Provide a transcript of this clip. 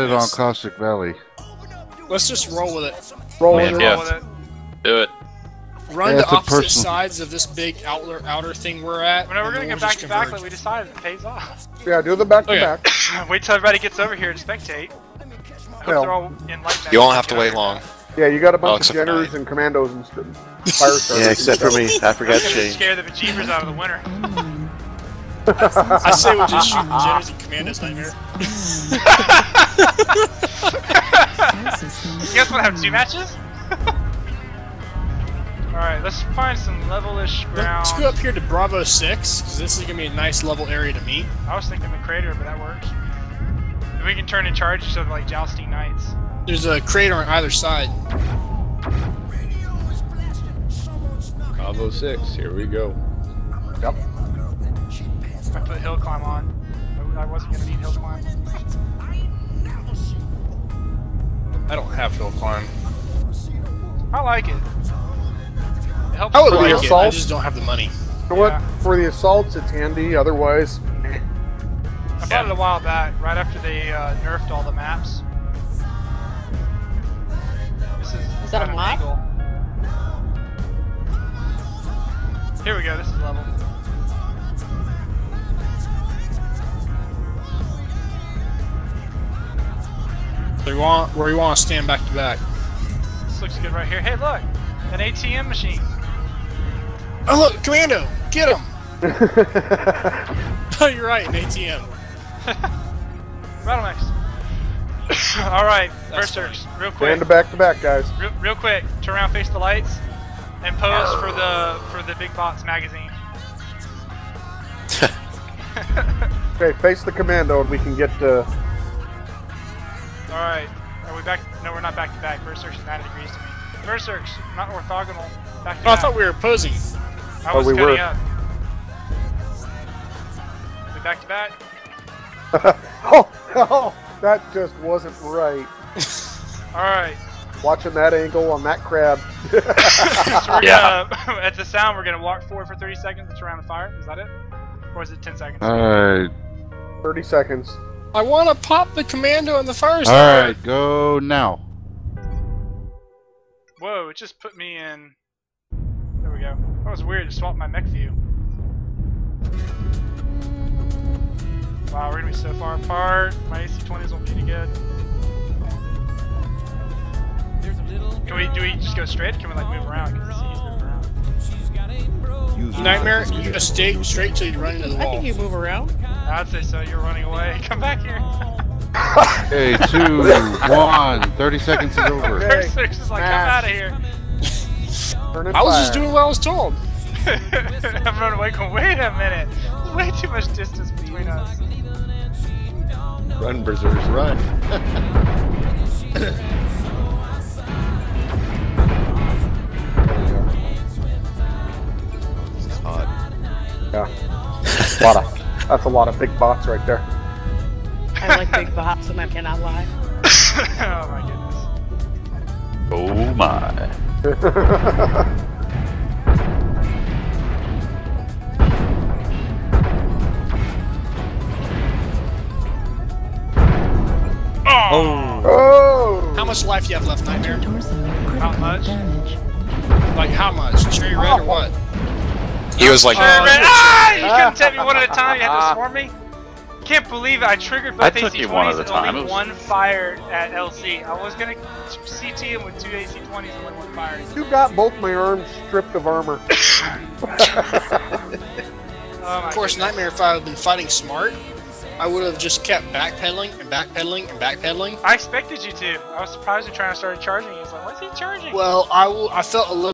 it on Caustic Valley. Let's just roll with it. Roll Yeah, it. yeah. Roll with it. Do it. Run Yeah, to opposite personal- sides of this big outer outer thing we're at. Whenever we're gonna we'll get back to back converge. like we decided, it pays off. Yeah, do the back to oh, Okay. back. Wait till everybody gets over here to spectate. Hope all in light You won't have to wait long. Yeah, you got a Oh, bunch of except for generators and commandos and st- fire starters. Yeah, except for me. I forgot gonna Shane. scare the bejeebers out of the winter. I say we just shoot generals and commandos nightmare. You guys want to have two matches? Alright, let's find some level-ish ground. Let's go up here to Bravo 6, because this is going to be a nice level area to meet. I was thinking the crater, but that works. If we can turn in charge of like jousting knights. There's a crater on either side. Bravo 6, here we go. Yep. I put hill climb on. I I wasn't gonna need hill climb. I don't have hill climb. I like it. It helps I would For the like it, I just don't have the money. You know what? Yeah. For the assaults, it's handy. Otherwise, I bought it a while back, right after they uh, nerfed all the maps. This is, Is that a kind of mod? angle. Here we go. This is level. So you want, where you want to stand back to back. This looks good right here. Hey, look, an ATM machine. Oh look, Commando! Get him! Oh, you're right, an ATM. Battle Max. all right, That's BerserX, real quick. stand to back to back, guys. Real, real quick, turn around, face the lights, and pose for the for the Big Bots magazine. Okay, face the commando, and we can get. Uh, All right, are we back? No, we're not back to back. BerserX 90 degrees to me. BerserX not orthogonal. Back to Oh, I thought we were opposing. I Oh, was we cutting were. up. We back to back. oh, oh, that just wasn't right. All right. Watching that angle on that crab. So Yeah. gonna at the sound we're gonna walk forward for 30 seconds It's around the fire. Is that it? Or is it 10 seconds? Alright. 30 seconds. I want to pop the commando in the fire starter. Alright, go now. Whoa! It just put me in. There we go. That was weird. to swap my mech view. Wow, we're gonna be so far apart. My AC-20s won't be any good. Can we? Do we just go straight? Can we like move around? Because he's moving around. Nightmare, you just stay straight till you run into the wall. I think you move around. I'd say so. You're running away. Come back here. Okay, two, one. 30 seconds is over. Okay. First six is like, come out of here. Turn I was fire. just doing what I was told. I'm running away. Going, wait a minute. There's way too much distance between us. Run, Berserkers, run. Hot. Yeah. lot of, that's a lot of big bots right there. I like big bots, and I cannot lie. oh my goodness. Oh my. Oh. oh! How much life you have left, Nightmare? Not much. Like how much? Cherry red or oh. what? He was like, Uh, ah! You couldn't take me one at a time. You had to swarm me. Can't believe it. I triggered both I took AC-20s you one at a and only It was- one fired at LC. I was gonna CT him with two AC-20s and only one fired. You got both my arms stripped of armor. Oh Of course, goodness. Nightmare, if I had been fighting smart, I would have just kept backpedaling and backpedaling and backpedaling. I expected you to. I was surprised you trying to start charging. He was like, what's he charging? Well, I, will, I felt a little.